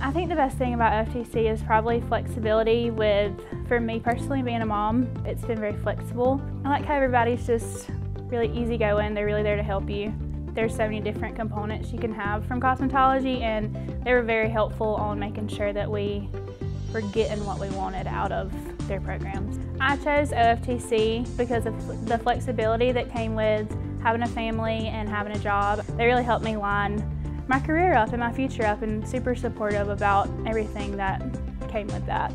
I think the best thing about OFTC is probably flexibility with, for me personally, being a mom, it's been very flexible. I like how everybody's just really easygoing, they're really there to help you. There's so many different components you can have from cosmetology and they were very helpful on making sure that we were getting what we wanted out of their programs. I chose OFTC because of the flexibility that came with having a family and having a job. They really helped me line my career up and my future up and super supportive about everything that came with that.